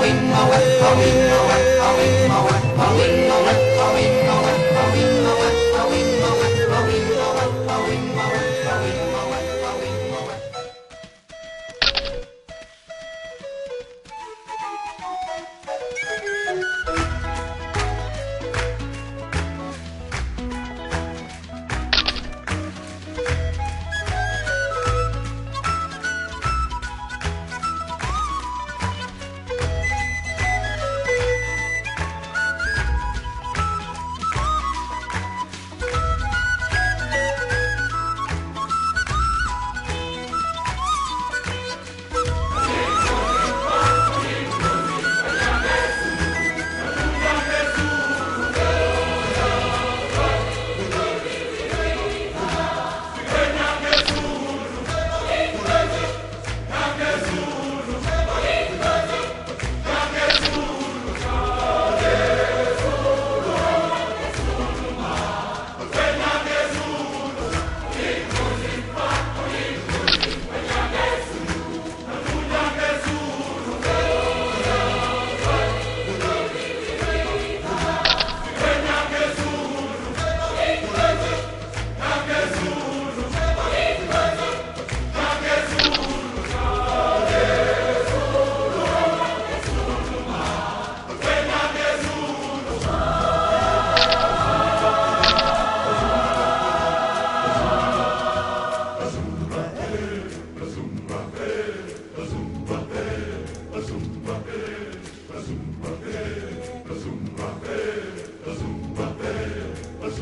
wing away, a wing away, a wing away, a wing away.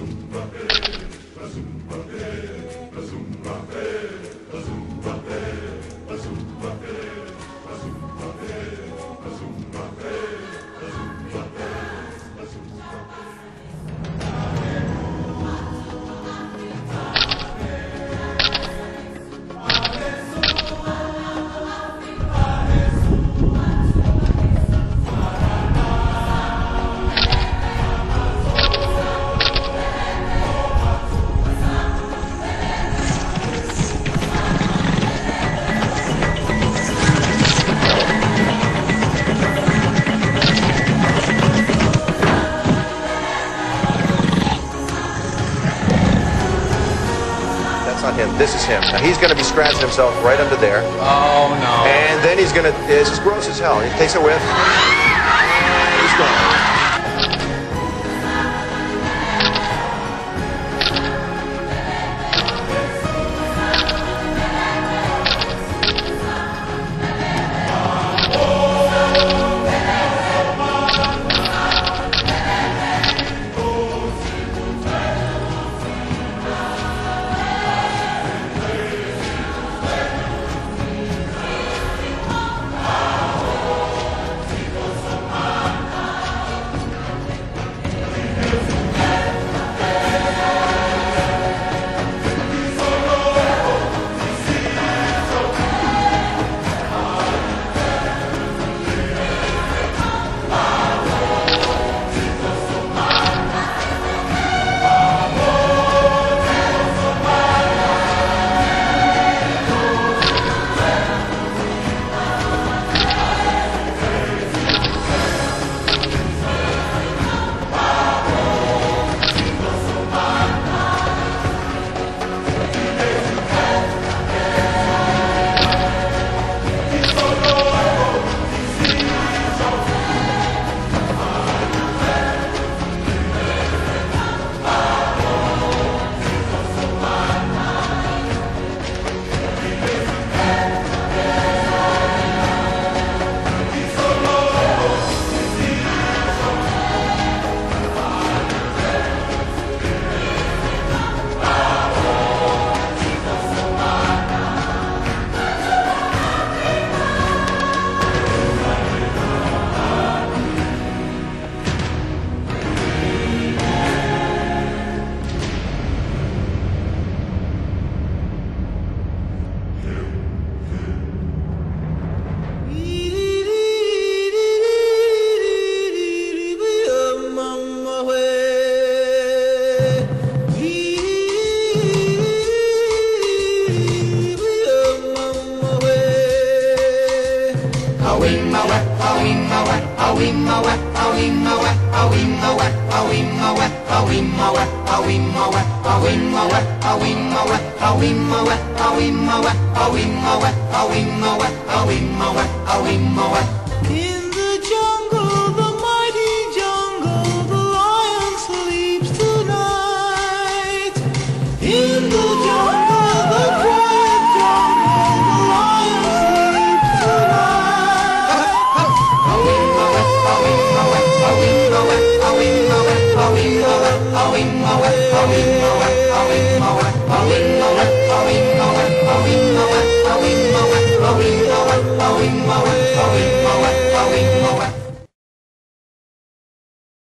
Azul, papel, azul. This is him. Now he's going to be scratching himself right under there. Oh no. And then he's going to, it's gross as hell. He takes a whiff. And he's gone. Is away.